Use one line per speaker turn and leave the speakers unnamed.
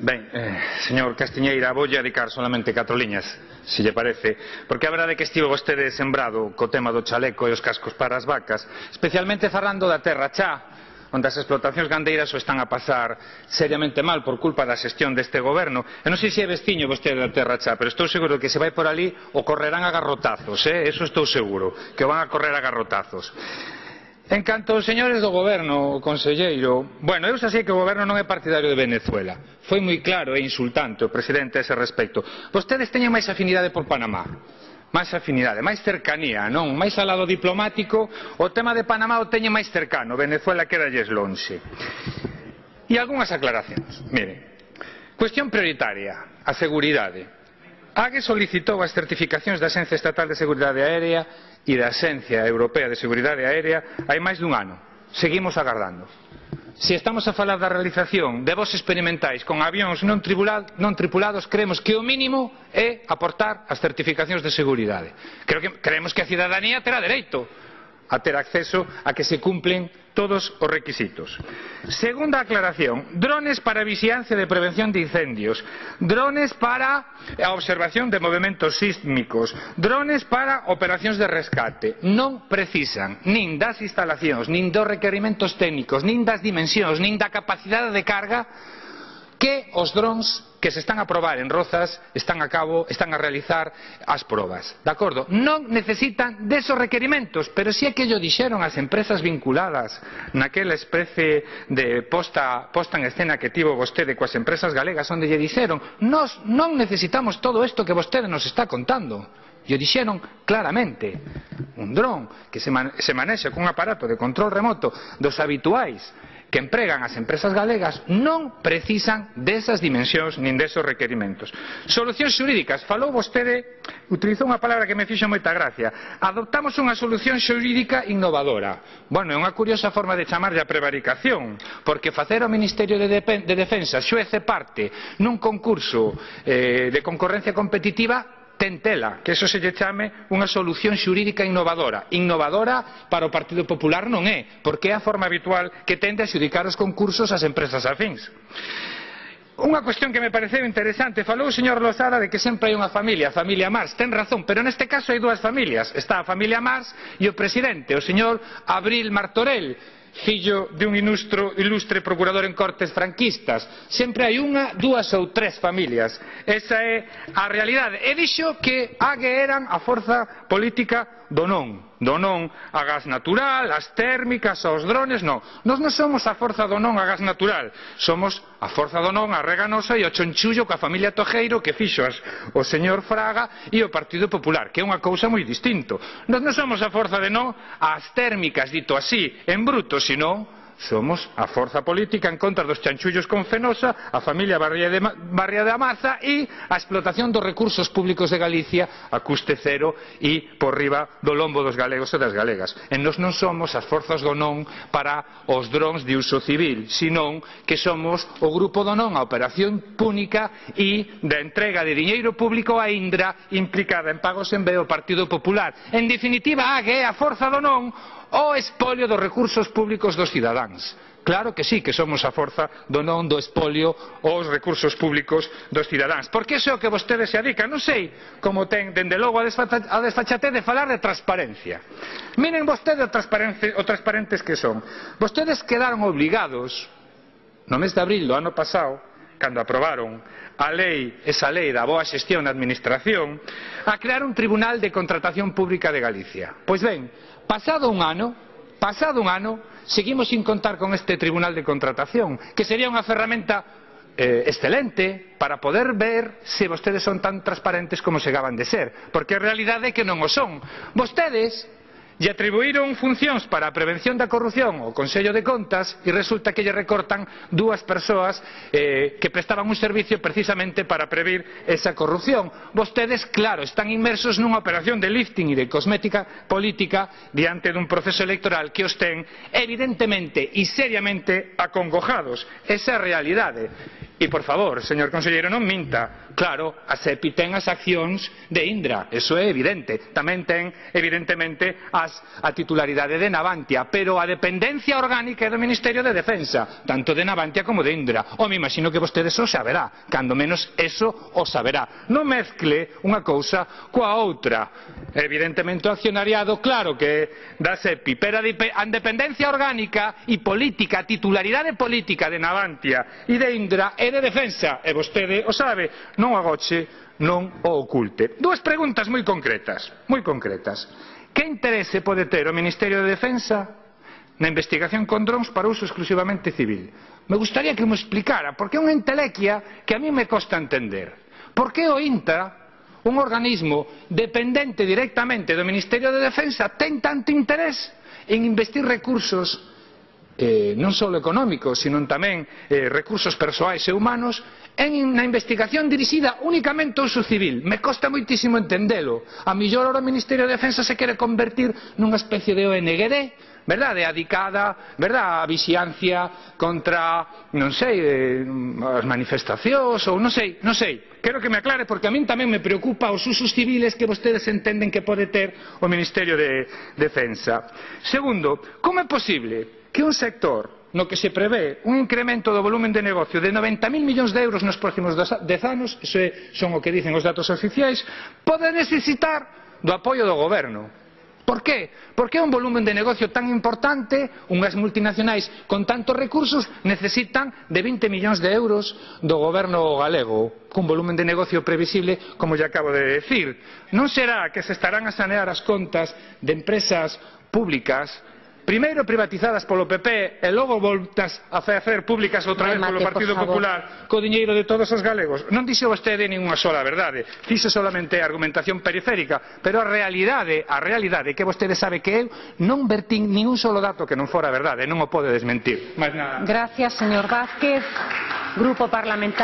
Ben, eh, señor Castiñeira, voulle dedicar solamente catro liñas, se lle parece, porque a verdade é que estivo vostede sembrado co tema do chaleco e os cascos para as vacas, especialmente falando da terra xa, onde as explotacións gandeiras o están a pasar seriamente mal por culpa da xestión deste goberno. E non sei se é vestiño vostede da terra xa, pero estou seguro que se vai por ali o correrán a garrotazos, eh? eso estou seguro, que o van a correr a garrotazos. En canto aos señores do goberno, conselleiro, bueno, eu xa sei que o goberno non é partidario de Venezuela. Foi moi claro e insultante o presidente a ese respecto. Vostedes teñen máis afinidade por Panamá. Máis afinidade, máis cercanía, non? Máis al lado diplomático, o tema de Panamá o teñen máis cercano, Venezuela quedalles lonxe. E algunhas aclaracións. Mire, cuestión prioritaria, a seguridade AGE solicitou as certificacións da Axencia Estatal de Seguridade Aérea e da Axencia Europea de Seguridade Aérea hai máis dun ano. Seguimos agardando. Se estamos a falar da realización de voos experimentais con avións non, non tripulados, creemos que o mínimo é aportar as certificacións de seguridade. Creo que, creemos que a cidadanía terá dereito a ter acceso a que se cumplen todos os requisitos. Segunda aclaración, drones para vixiancia de prevención de incendios, drones para a observación de movimentos sísmicos, drones para operacións de rescate. Non precisan nin das instalacións, nin dos requerimentos técnicos, nin das dimensións, nin da capacidade de carga que os drons que se están a probar en Rozas están a cabo, están a realizar as probas. De acordo? Non necesitan desos requerimentos, pero si é que ello dixeron as empresas vinculadas naquela especie de posta, posta en escena que tivo vostede coas empresas galegas, onde lle dixeron nos non necesitamos todo isto que vostede nos está contando. E o dixeron claramente. Un dron que se, man, se manexa cun aparato de control remoto dos habituais que empregan as empresas galegas non precisan desas dimensións nin desos requerimentos. Solucións xurídicas. Falou vostede, utilizou unha palabra que me fixo moita gracia. Adoptamos unha solución xurídica innovadora. Bueno, é unha curiosa forma de chamarlle a prevaricación, porque facer o Ministerio de, de Defensa xuece parte nun concurso eh, de concorrencia competitiva ten tela, que eso se lle chame unha solución xurídica innovadora. Innovadora para o Partido Popular non é, porque é a forma habitual que tende a xudicar os concursos ás empresas afíns. Unha cuestión que me pareceu interesante, falou o señor Losada de que sempre hai unha familia, a familia Mars, ten razón, pero neste caso hai dúas familias, está a familia Mars e o presidente, o señor Abril Martorell, fillo dun ilustre procurador en cortes franquistas. Sempre hai unha dúas ou tres familias. Esa é a realidade. E dixo que ague eran a forza política do non do non a gas natural, as térmicas, aos drones, non. Nos non somos a forza do non a gas natural, somos a forza do non a reganosa e o chonchullo que a familia Tojeiro que fixo as, o señor Fraga e o Partido Popular, que é unha cousa moi distinto. Nos non somos a forza de non ás térmicas, dito así, en bruto, sino somos a forza política en contra dos chanchullos con Fenosa, a familia Barria de Maza e a explotación dos recursos públicos de Galicia a custe cero e por riba do lombo dos galegos e das galegas. E nos non somos as forzas do non para os drons de uso civil, senón que somos o grupo do non a operación púnica e da entrega de diñeiro público a Indra implicada en pagos en veo Partido Popular. En definitiva, AG é a forza do non o espolio dos recursos públicos dos cidadáns. Claro que sí, que somos a forza do non do espolio aos recursos públicos dos cidadáns. Porque iso é o que vostedes se adican. Non sei como ten, dende logo, a, a desfachatez de falar de transparencia. Miren vostedes o, o transparentes que son. Vostedes quedaron obligados, no mes de abril do ano pasado, cando aprobaron a lei, esa lei da boa xestión da administración, a crear un Tribunal de Contratación Pública de Galicia. Pois ben, pasado un ano, pasado un ano, seguimos sin contar con este Tribunal de Contratación, que sería unha ferramenta eh, excelente para poder ver se vostedes son tan transparentes como se gaban de ser, porque a realidade é que non o son. Vostedes lle atribuíron funcións para a prevención da corrupción ao Consello de Contas e resulta que lle recortan dúas persoas eh, que prestaban un servicio precisamente para previr esa corrupción. Vostedes, claro, están inmersos nunha operación de lifting e de cosmética política diante dun proceso electoral que os ten evidentemente e seriamente acongojados. Esa é a realidade. E, por favor, señor conselleiro, non minta Claro, a SEPI ten as accións de Indra, eso é evidente. Tamén ten, evidentemente, as, a titularidade de Navantia, pero a dependencia orgánica é do Ministerio de Defensa, tanto de Navantia como de Indra. O me imagino que vostedes o saberá, cando menos eso o saberá. Non mezcle unha cousa coa outra. Evidentemente o accionariado, claro que é da SEPI, pero a, a dependencia orgánica e política, a titularidade política de Navantia e de Indra é de defensa, e vostede o sabe. Non non o agoche, non o oculte. Dúas preguntas moi concretas, moi concretas. Que interese pode ter o Ministerio de Defensa na investigación con drons para uso exclusivamente civil? Me gustaría que me explicara, porque é unha entelequia que a mí me costa entender. Por que o INTA un organismo dependente directamente do Ministerio de Defensa ten tanto interés en investir recursos eh, non só económicos, sino tamén eh, recursos persoais e humanos, en na investigación dirixida únicamente ao uso civil. Me costa moitísimo entendelo. A millor hora o Ministerio de Defensa se quere convertir nunha especie de ONGD, verdade, adicada, verdade, a vixiancia contra, non sei, eh, as manifestacións ou non sei, non sei. Quero que me aclare porque a min tamén me preocupa os usos civiles que vostedes entenden que pode ter o Ministerio de Defensa. Segundo, como é posible que un sector no que se prevé un incremento do volume de negocio de noventa mil millóns de euros nos próximos dez anos iso son o que dicen os datos oficiais pode necesitar do apoio do goberno Por que? Porque é un volumen de negocio tan importante, unhas multinacionais con tantos recursos necesitan de 20 millóns de euros do goberno galego, cun volumen de negocio previsible, como lle acabo de decir. Non será que se estarán a sanear as contas de empresas públicas primeiro privatizadas polo PP e logo voltas a facer públicas outra vez polo Partido Popular co diñeiro de todos os galegos. Non dixo vostede ninguna sola verdade, fixo solamente argumentación periférica, pero a realidade, a realidade que vostede sabe que eu non vertín nin un solo dato que non fora verdade, non o pode desmentir. Mas nada.
Gracias, señor Vázquez, Grupo Parlamentario